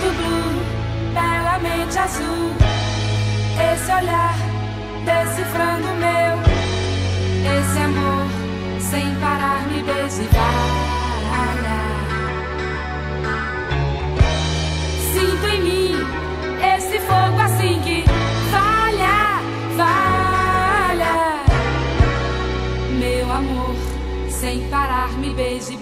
tudo blue, belamente azul. Esse olhar decifrando o meu, esse amor sem parar me beija vai. Sinto em mim esse fogo assim que falha, falha. Meu amor, sem parar me beija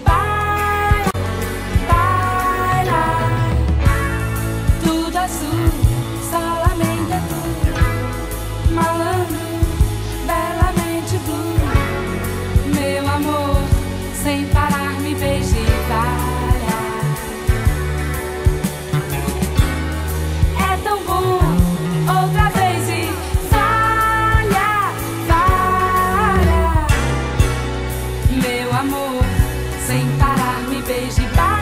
beija e baila,